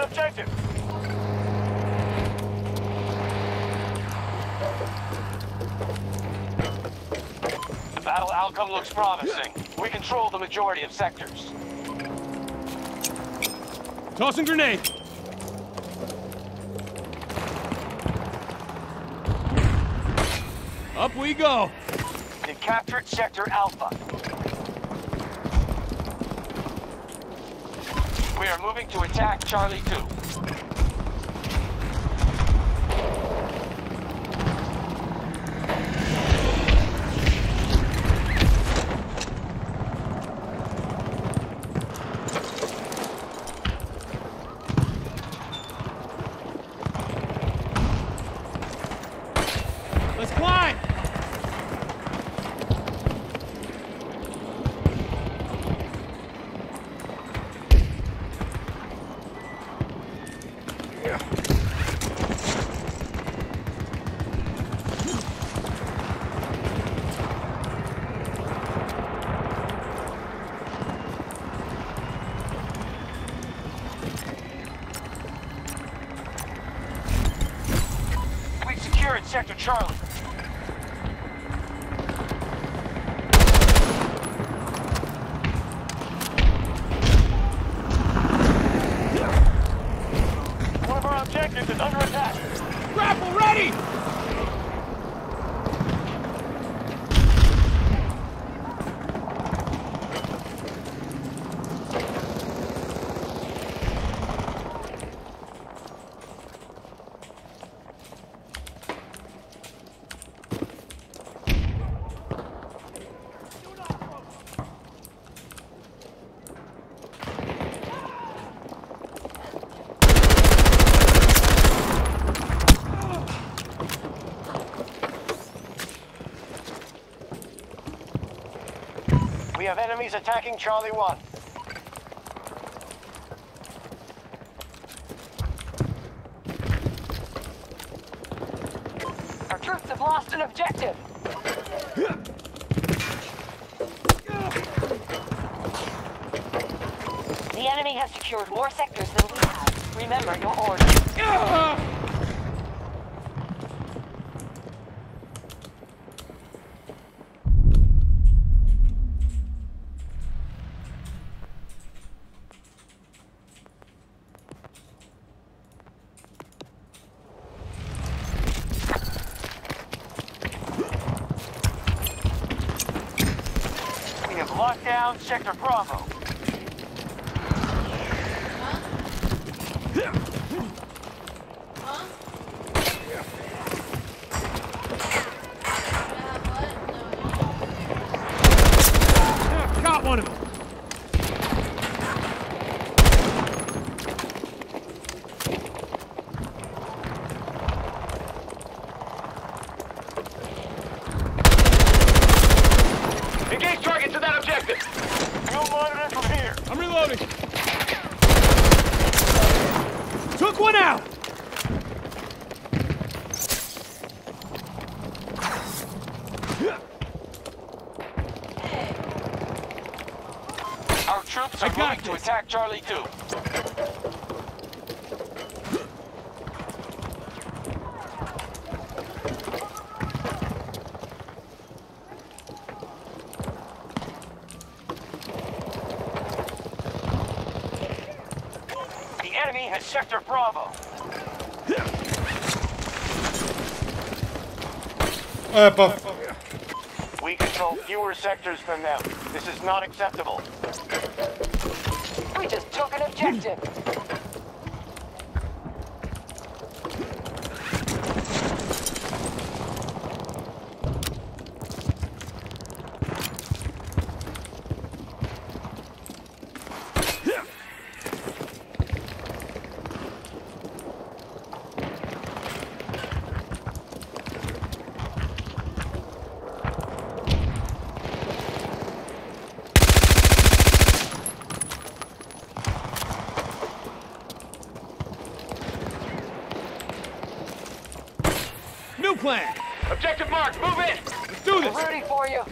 objective. The battle outcome looks promising. We control the majority of sectors. Tossing grenade. Up we go. You captured Sector Alpha. We are moving to attack Charlie 2. Let's climb. Sector Charlie. One of our objectives is under attack. Grapple ready. Enemies attacking Charlie 1. Our troops have lost an objective. The enemy has secured more sectors than we have. Remember your orders. We have locked down Sector Bravo. Got one of them. Engage target to that objective. We'll monitor from here. I'm reloading. Out. Our troops are going to attack Charlie 2. The enemy has Sector Bravo. Epa. We control fewer sectors than them. This is not acceptable. We just took an objective. Marked. Move in. Let's do this. Rooting for you.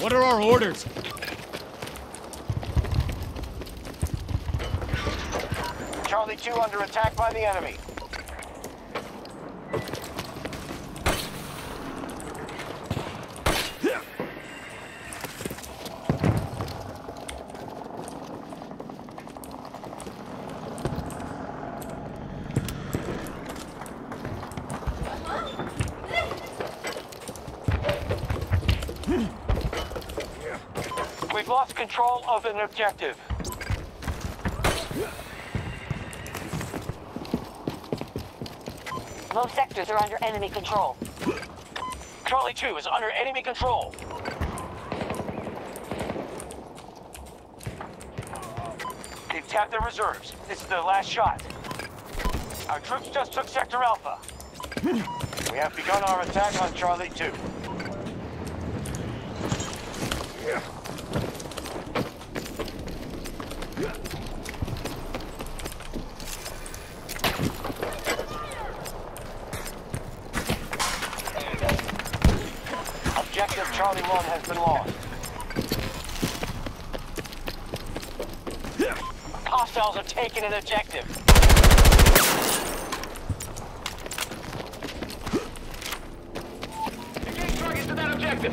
What are our orders? Charlie 2 under attack by the enemy. We've lost control of an objective. Most sectors are under enemy control. Charlie 2 is under enemy control. They've tapped their reserves. This is their last shot. Our troops just took Sector Alpha. we have begun our attack on Charlie 2. Objective Charlie 1 has been lost. Hostiles have taken an objective. Engage targets to that objective.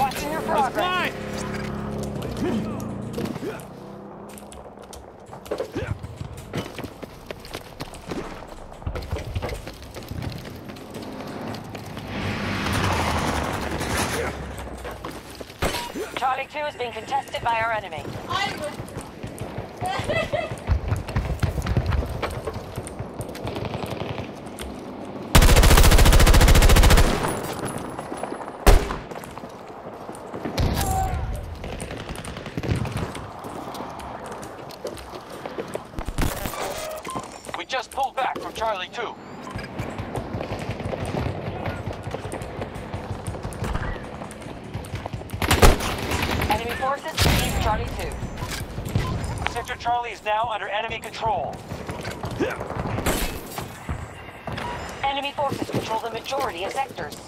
Watching your progress. fly! Charlie 2 is being contested by our enemy. We just pulled back from Charlie 2. Charlie 2. Sector Charlie is now under enemy control. Enemy forces control the majority of sectors.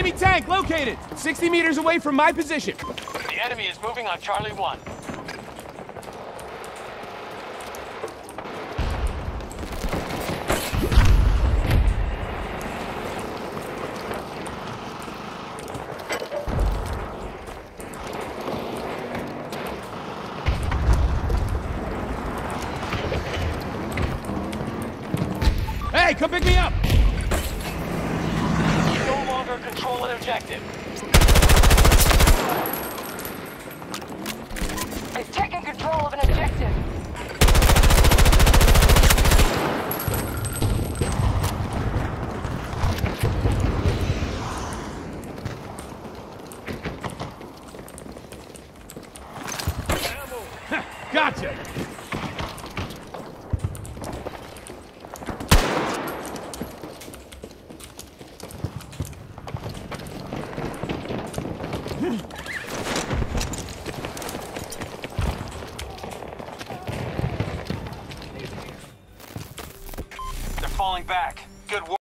Enemy tank located! 60 meters away from my position. The enemy is moving on Charlie 1. Hey, come pick me up!